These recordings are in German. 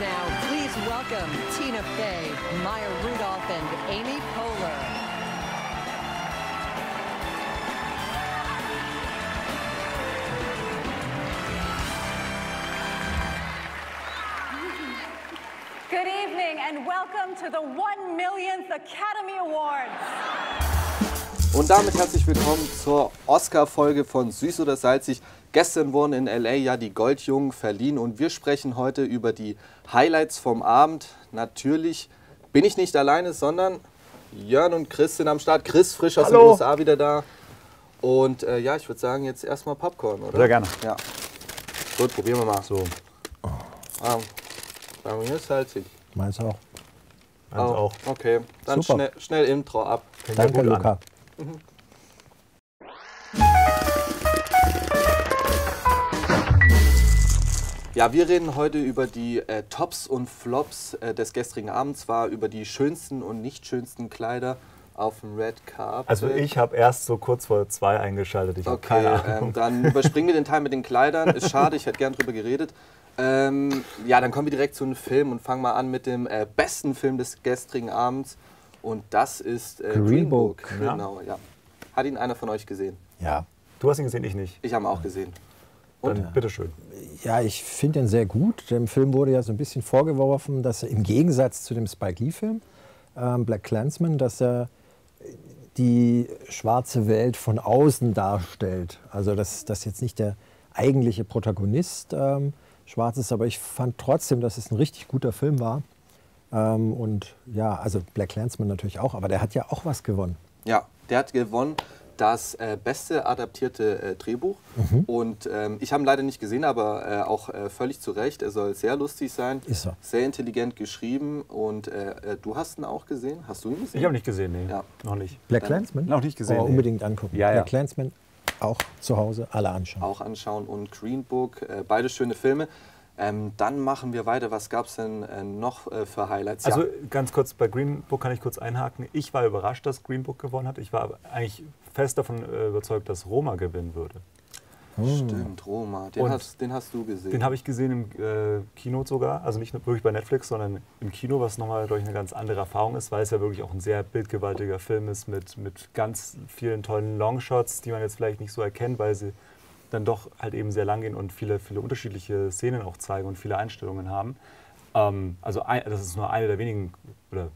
now, please welcome Tina Fey, Maya Rudolph, and Amy Poehler. Good evening and welcome to the 1 millionth Academy Awards. Und damit herzlich willkommen zur Oscar-Folge von Süß oder Salzig. Gestern wurden in LA ja die Goldjungen verliehen und wir sprechen heute über die Highlights vom Abend. Natürlich bin ich nicht alleine, sondern Jörn und Chris sind am Start. Chris frisch aus den Hallo. USA wieder da. Und äh, ja, ich würde sagen, jetzt erstmal Popcorn, oder? Sehr gerne. Ja. Gut, probieren wir mal. So, Ah, bei mir ist salzig. Meins auch. eins Oh, auch. Okay, dann Super. schnell, schnell Intro ab. Danke, gut an. Ja, wir reden heute über die äh, Tops und Flops äh, des gestrigen Abends, zwar über die schönsten und nicht schönsten Kleider auf dem Red Carpet. Also ich habe erst so kurz vor zwei eingeschaltet. Ich Okay, keine Ahnung. ähm, dann überspringen wir den Teil mit den Kleidern. Ist schade, ich hätte gern drüber geredet. Ähm, ja, dann kommen wir direkt zu einem Film und fangen mal an mit dem äh, besten Film des gestrigen Abends. Und das ist äh, Green Green Book. Book. Ja. Genau, ja. Hat ihn einer von euch gesehen? Ja. du hast ihn gesehen, ich nicht. Ich habe ihn auch gesehen. Dann bitteschön. Ja, ich finde ihn sehr gut. Dem Film wurde ja so ein bisschen vorgeworfen, dass er im Gegensatz zu dem Spike Lee-Film ähm, Black Clansman, dass er die schwarze Welt von außen darstellt. Also dass das jetzt nicht der eigentliche Protagonist ähm, schwarz ist, aber ich fand trotzdem, dass es ein richtig guter Film war. Ähm, und ja, also Black Clansman natürlich auch, aber der hat ja auch was gewonnen. Ja, der hat gewonnen das äh, beste adaptierte äh, Drehbuch. Und ähm, ich habe ihn leider nicht gesehen, aber äh, auch äh, völlig zu Recht. Er soll sehr lustig sein, Ist er. sehr intelligent geschrieben. Und äh, äh, du hast ihn auch gesehen? Hast du ihn gesehen? Ich habe nicht gesehen, nee. Ja. Noch nicht. Black Clansman? Noch nicht gesehen, Oh, nee. unbedingt angucken. Ja, ja. Black Clansman auch zu Hause, alle anschauen. Auch anschauen. Und Green Book, äh, beide schöne Filme. Ähm, dann machen wir weiter. Was gab es denn äh, noch äh, für Highlights? Also ja. ganz kurz, bei Green Book kann ich kurz einhaken. Ich war überrascht, dass Green Book gewonnen hat. Ich war aber eigentlich fest davon äh, überzeugt, dass Roma gewinnen würde. Stimmt, Roma. Den hast, den hast du gesehen. Den habe ich gesehen im äh, Kino sogar, also nicht wirklich bei Netflix, sondern im Kino, was nochmal durch eine ganz andere Erfahrung ist, weil es ja wirklich auch ein sehr bildgewaltiger Film ist mit, mit ganz vielen tollen Longshots, die man jetzt vielleicht nicht so erkennt, weil sie dann doch halt eben sehr lang gehen und viele, viele unterschiedliche Szenen auch zeigen und viele Einstellungen haben. Ähm, also ein, das ist nur eine der wenigen, oder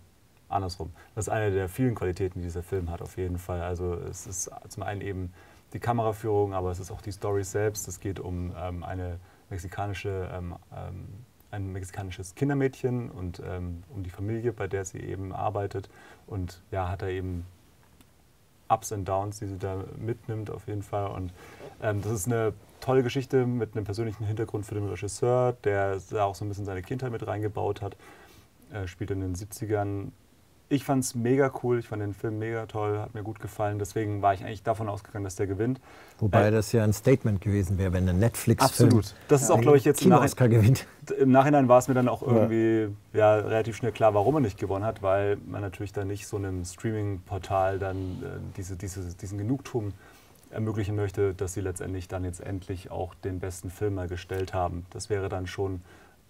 andersrum, das ist eine der vielen Qualitäten, die dieser Film hat auf jeden Fall. Also es ist zum einen eben die Kameraführung, aber es ist auch die Story selbst. Es geht um ähm, eine mexikanische, ähm, ähm, ein mexikanisches Kindermädchen und ähm, um die Familie, bei der sie eben arbeitet. Und ja, hat er eben Ups und Downs, die sie da mitnimmt auf jeden Fall. Und ähm, das ist eine tolle Geschichte mit einem persönlichen Hintergrund für den Regisseur, der da auch so ein bisschen seine Kindheit mit reingebaut hat. Er spielt in den 70ern. Ich fand es mega cool, ich fand den Film mega toll, hat mir gut gefallen. Deswegen war ich eigentlich davon ausgegangen, dass der gewinnt. Wobei Äh, das ja ein Statement gewesen wäre, wenn ein Netflix-Film Absolut. Das ist auch, glaube ich, jetzt im Kino-Oscar gewinnt. Im Nachhinein war es mir dann auch irgendwie ja. relativ schnell klar, warum er nicht gewonnen hat, weil man natürlich dann nicht so einem Streaming-Portal dann äh, diese, diese, diesen Genugtuung ermöglichen möchte, dass sie letztendlich dann jetzt endlich auch den besten Film mal gestellt haben. Das wäre dann schon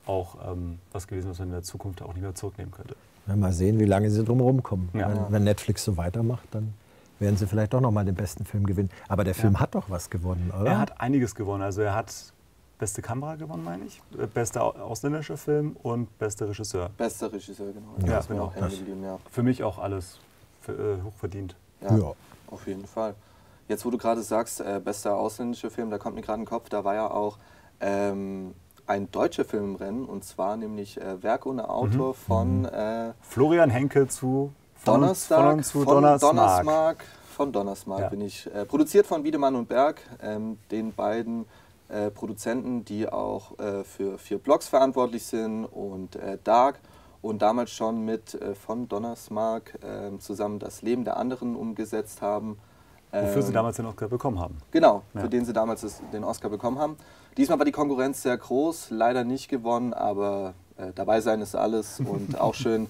auch ähm, was gewesen, was man in der Zukunft auch nicht mehr zurücknehmen könnte. Ja, mal sehen, wie lange sie drumherum kommen. Ja. Wenn, wenn Netflix so weitermacht, dann werden sie vielleicht doch noch mal den besten Film gewinnen. Aber der Film hat doch was gewonnen, oder? Er hat einiges gewonnen. Also er hat beste Kamera gewonnen, meine ich, äh, bester au- ausländischer Film und bester Regisseur. Bester Regisseur, genau. Ja, das bin ja, das- geblieben, ja. Für mich auch alles für, äh, hochverdient. Ja, Ja. auf jeden Fall. Jetzt, wo du gerade sagst, äh, bester ausländischer Film, da kommt mir gerade in den Kopf, da war ja auch ähm, ein deutscher Film im Rennen, und zwar nämlich äh, Werk ohne Autor von äh, Florian Henkel zu von Donnerstag, von zu von Donnersmark. Donnersmark, von Donnersmark Ja. bin ich. Äh, produziert von Wiedemann und Berg, ähm, den beiden äh, Produzenten, die auch äh, für vier Blogs verantwortlich sind und äh, Dark und damals schon mit von Donnersmark ähm, zusammen das Leben der anderen umgesetzt haben. Wofür sie Ähm, damals den Oscar bekommen haben. Genau, Ja. für den sie damals das, den Oscar bekommen haben. Diesmal war die Konkurrenz sehr groß, leider nicht gewonnen, aber äh, dabei sein ist alles und auch schön,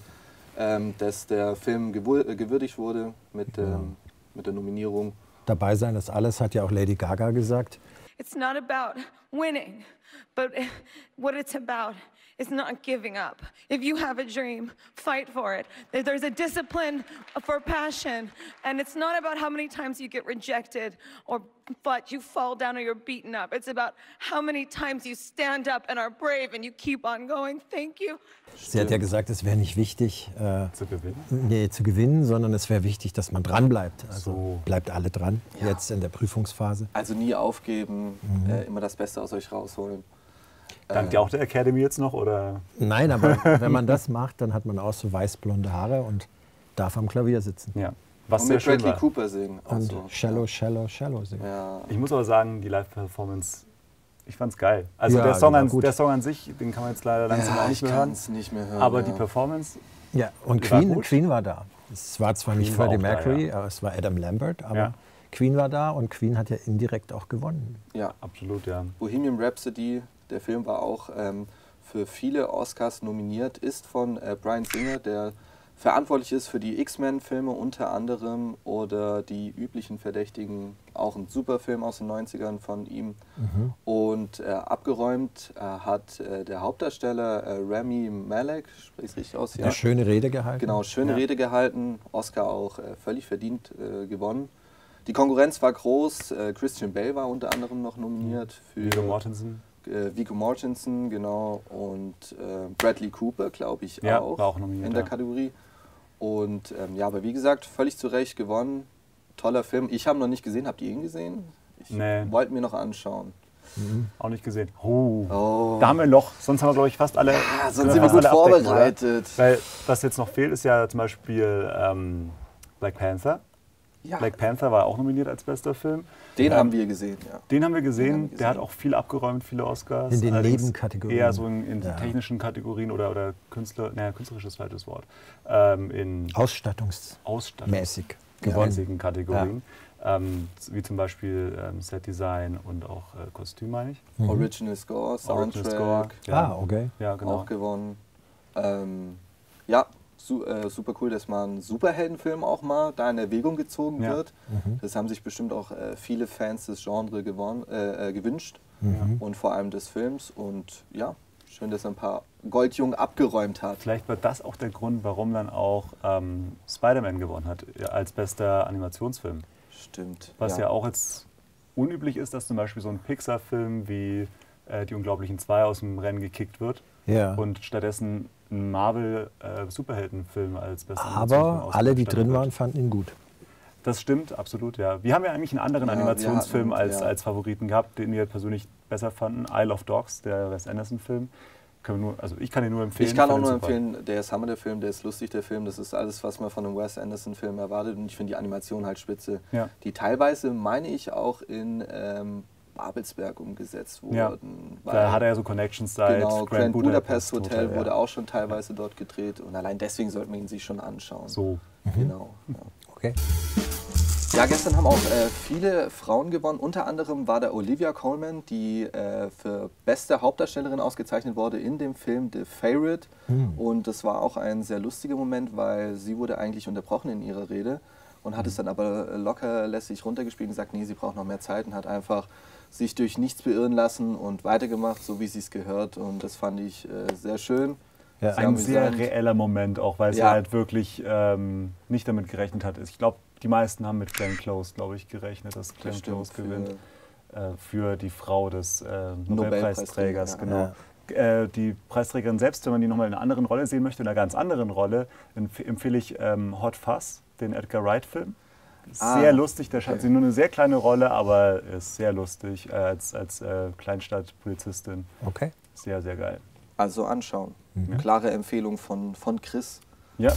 ähm, dass der Film äh, gewürdigt wurde mit, ähm, mit der Nominierung. Dabei sein, das alles hat ja auch Lady Gaga gesagt. It's not about winning, but what it's about is not giving up. If you have a dream, fight for it. There- There's a discipline for passion, and it's not about how many times you get rejected or but you fall down or you're beaten up. It's about how many times you stand up and are brave and you keep on going. Thank you. Sie hat ja gesagt, es wäre nicht wichtig, äh, Zu gewinnen. nee, zu gewinnen, sondern es wäre wichtig, dass man dran bleibt. Also So. bleibt alle dran, Ja. jetzt in der Prüfungsphase. Also nie aufgeben, Mhm. äh, immer das Beste aus euch rausholen. Dankt ihr auch der Academy jetzt noch? Oder? Nein, aber wenn man das macht, dann hat man auch so weißblonde Haare und darf am Klavier sitzen. Ja. Was Und sehr mit schön Bradley war. Cooper singen. Und Also, Shallow, Shallow, Shallow singen. Ja. Ich muss aber sagen, die Live-Performance, ich fand's geil. Also Ja, der, Song an, gut. der Song an sich, den kann man jetzt leider langsam ja, auch ich nicht mehr hören. kann es nicht mehr hören. Aber ja. die Performance, Ja, und Die war Queen. Queen war da. Es war zwar nicht Queen war Freddie da, Mercury, ja. aber es war Adam Lambert, aber Ja. Queen war da und Queen hat ja indirekt auch gewonnen. Ja, absolut, ja. Bohemian Rhapsody, der Film war auch ähm, für viele Oscars nominiert, ist von äh, Brian Singer, der verantwortlich ist für die X-Men-Filme unter anderem oder die üblichen Verdächtigen, auch ein super Film aus den 90ern von ihm. Und äh, abgeräumt äh, hat äh, der Hauptdarsteller äh, Rami Malek, spreche ich richtig aus? Eine schöne Rede gehalten. Genau, schöne Ja. Rede gehalten, Oscar auch äh, völlig verdient äh, gewonnen. Die Konkurrenz war groß, Christian Bale war unter anderem noch nominiert für Viggo Mortensen. Äh, Viggo Mortensen, genau, und äh, Bradley Cooper, glaube ich, Ja, auch, war auch nominiert, in der ja. Kategorie. Und ähm, ja, aber wie gesagt, völlig zu Recht gewonnen. Toller Film. Ich habe noch nicht gesehen. Habt ihr ihn gesehen? Ich Nee. wollte mir noch anschauen. Auch nicht gesehen. Oh. Oh. Da haben wir ein Loch, sonst haben wir, glaube ich, fast alle. Ah, sonst sind wir gut vorbereitet. Weil was jetzt noch fehlt, ist ja zum Beispiel ähm, Black Panther. Ja, Black Panther war auch nominiert als bester Film. den Ähm, haben wir gesehen, ja. Den haben wir gesehen. haben wir Der hat gesehen. auch viel abgeräumt, viele Oscars. In den Allerdings Nebenkategorien. Eher so in, in Ja. technischen Kategorien oder, oder Künstler, naja, künstlerisches falsches Wort. Ähm, in Ausstattungs ausstattungsmäßigen gewonnen. Kategorien. Ähm, wie zum Beispiel ähm, Setdesign und auch äh, Kostüm, meine ich. Original Score, Soundtrack. Score. Ah, okay. Ja, genau. auch gewonnen. Ähm, ja, su äh, super cool, dass mal ein Superheldenfilm auch mal da in Erwägung gezogen Ja. wird. Das haben sich bestimmt auch äh, viele Fans des Genres äh, äh, gewünscht Mhm. und vor allem des Films. Und ja, schön, dass er ein paar Goldjungen abgeräumt hat. Vielleicht war das auch der Grund, warum dann auch ähm, Spider-Man gewonnen hat ja, als bester Animationsfilm. Stimmt. Was ja. auch jetzt unüblich ist, dass zum Beispiel so ein Pixar-Film wie äh, Die Unglaublichen Zwei aus dem Rennen gekickt wird Ja. und stattdessen ein Marvel-Superheldenfilm als bester Aber alle, die drin wird. waren, fanden ihn gut. Das stimmt, absolut, ja. Wir haben ja eigentlich einen anderen Ja, Animationsfilm hatten, als, ja. als Favoriten gehabt, den wir persönlich besser fanden. Isle of Dogs, der Wes Anderson-Film. Nur- Also ich kann ihn nur empfehlen. Ich kann auch nur empfehlen, der ist Hammer, der Film, der ist lustig, der Film. Das ist alles, was man von einem Wes Anderson-Film erwartet. Und ich finde die Animation halt spitze. Ja. Die teilweise, meine ich, auch in ähm, Babelsberg umgesetzt wurden. Ja. weil- Da hat er ja so Connections seit Genau, Grand Budapest Hotel ja. wurde auch schon teilweise dort gedreht. Und allein deswegen sollte man ihn sich schon anschauen. So. Genau. Ja. Okay. Ja, gestern haben auch äh, viele Frauen gewonnen. Unter anderem war da Olivia Colman, die äh, für beste Hauptdarstellerin ausgezeichnet wurde in dem Film The Favorite. Und das war auch ein sehr lustiger Moment, weil sie wurde eigentlich unterbrochen in ihrer Rede und hat es dann aber locker lässig runtergespielt und gesagt, nee, sie braucht noch mehr Zeit und hat einfach sich durch nichts beirren lassen und weitergemacht, so wie sie es gehört. Und das fand ich äh, sehr schön. Ja. Sehr Ein sehr amüsant. reeller Moment, auch weil sie Ja. halt wirklich ähm, nicht damit gerechnet hat. Ich glaube, die meisten haben mit Glenn Close, glaube ich, gerechnet, dass Glenn Das stimmt, Close für- gewinnt. Äh, für die Frau des äh, Nobelpreisträger, Nobelpreisträgers. ja. Genau. Äh, die Preisträgerin selbst, wenn man die nochmal in einer anderen Rolle sehen möchte, in einer ganz anderen Rolle, empf empfehle ich ähm, Hot Fuzz, den Edgar Wright-Film. Ah, Sehr lustig, da hat okay. sie nur eine sehr kleine Rolle, aber ist sehr lustig äh, als, als äh, Kleinstadtpolizistin. Okay. Sehr, sehr geil. Also anschauen. Klare Empfehlung von, von Chris. Ja,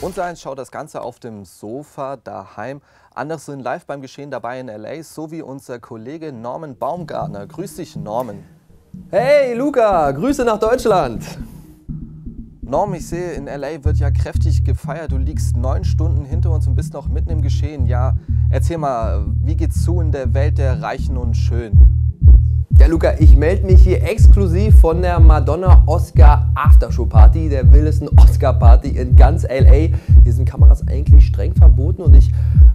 Unser eins schaut das Ganze auf dem Sofa daheim. Andere sind live beim Geschehen dabei in LA, so wie unser Kollege Norman Baumgartner. Grüß dich, Norman. Hey Luca, Grüße nach Deutschland. Norm, ich sehe, in LA wird ja kräftig gefeiert. Du liegst neun Stunden hinter uns und bist noch mitten im Geschehen. Ja, erzähl mal, wie geht's zu in der Welt der Reichen und Schönen? Ja Luca, ich melde mich hier exklusiv von der Madonna Oscar Aftershow Party, der wildesten Oscar Party in ganz LA. Hier sind Kameras eigentlich streng verboten und ich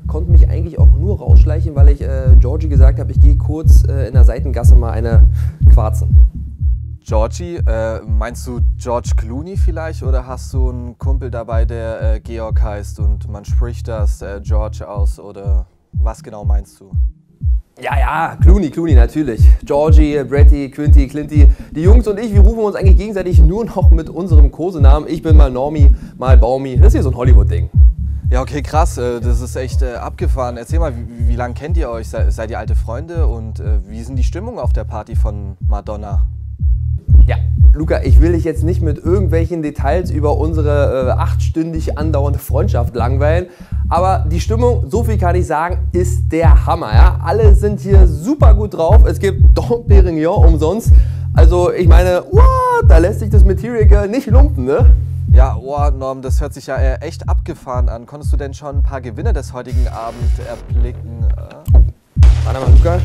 konnte mich eigentlich auch nur rausschleichen, weil ich äh, Georgie gesagt habe, ich gehe kurz äh, in der Seitengasse mal eine quarzen. Georgie, äh, meinst du George Clooney vielleicht oder hast du einen Kumpel dabei, der äh, Georg heißt und man spricht das äh, George aus oder was genau meinst du? Ja, ja, Clooney, Clooney natürlich. Georgie, Bretty, Quinty, Clinty. Die Jungs und ich, wir rufen uns eigentlich gegenseitig nur noch mit unserem Kosenamen. Ich bin mal Normie, mal Baumi. Das ist hier so ein Hollywood-Ding. Ja, okay, krass. äh, Das ist echt äh, abgefahren. Erzähl mal, wie, wie lange kennt ihr euch? Se- Seid ihr alte Freunde und äh, wie sind die Stimmung auf der Party von Madonna? Ja, Luca, ich will dich jetzt nicht mit irgendwelchen Details über unsere äh, achtstündig andauernde Freundschaft langweilen, aber die Stimmung, so viel kann ich sagen, ist der Hammer. Ja? Alle sind hier super gut drauf. Es gibt Dom Perignon umsonst. Also ich meine, what, da lässt sich das Material Girl nicht lumpen, ne? Ja, oh, Norm, das hört sich ja äh, echt abgefahren an. Konntest du denn schon ein paar Gewinner des heutigen Abends erblicken? Äh? Warte mal, Luca.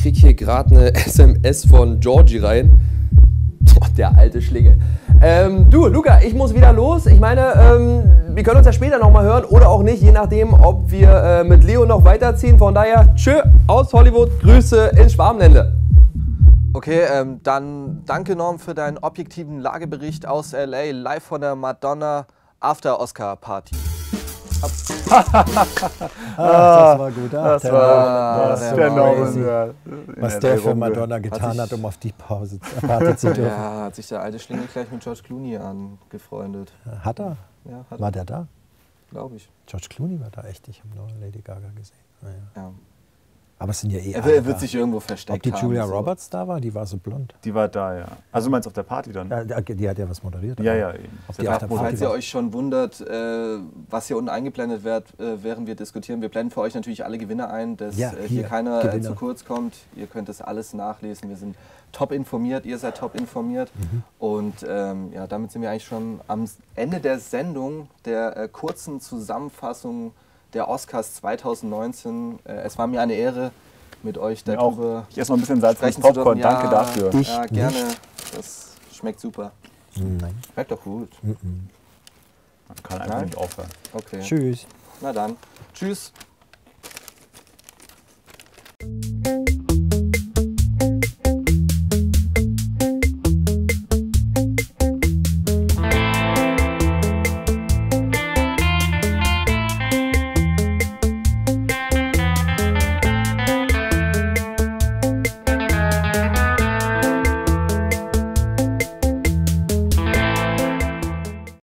Krieg hier gerade eine SMS von Georgie rein. Boah, der alte Schlingel. Ähm, du, Luca, ich muss wieder los. Ich meine, ähm, wir können uns ja später nochmal hören oder auch nicht, je nachdem, ob wir äh, mit Leo noch weiterziehen. Von daher, tschö, aus Hollywood, Grüße ins Schwarmlände. Okay, ähm, dann danke Norm für deinen objektiven Lagebericht aus LA, live von der Madonna After Oscar Party. Ah, das war gut. Ach, Das der war das der war der Norman, ja, Was LA der für Madonna getan sich- hat, um auf die Pause, äh, Party zu dürfen. Ja, hat sich der alte Schlingel gleich mit George Clooney angefreundet. Hat er? Ja, hat War der da? glaube ich. George Clooney war da echt. Ich habe nur Lady Gaga gesehen. Naja. Ja. Aber es sind ja eh Er, er wird sich irgendwo Ob versteckt die haben. Julia so. Roberts da war, die war so blond. Die war da, ja. Also du meinst auf der Party dann? Ja, die hat ja was moderiert. Ja, ja, eben. Ob Der die auf der Nachmoderator. Party Falls ihr euch schon wundert, äh, was hier unten eingeblendet wird, äh, während wir diskutieren, wir blenden für euch natürlich alle Gewinner ein, dass Ja, äh, hier, hier, keiner Gewinner. zu kurz kommt. Ihr könnt das alles nachlesen. Wir sind top informiert, ihr seid top informiert. Mhm. Und ähm, ja, damit sind wir eigentlich schon am Ende der Sendung, der äh, kurzen Zusammenfassung der Oscars 2019. Äh, es war mir eine Ehre, mit euch darüber auch. Ich esse noch ein bisschen Salz ins zu Popcorn. dürfen. Danke Ja, dafür. Ich Ja, gerne. nicht. Das schmeckt super. Nein. Schmeckt doch gut. Man kann einfach Nein? nicht aufhören. Okay. Tschüss. Na dann. Tschüss.